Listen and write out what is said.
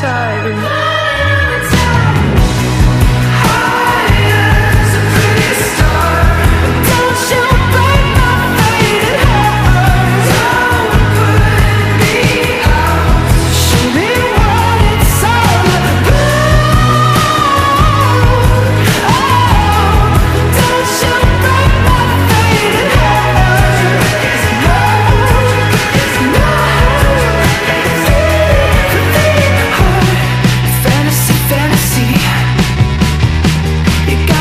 time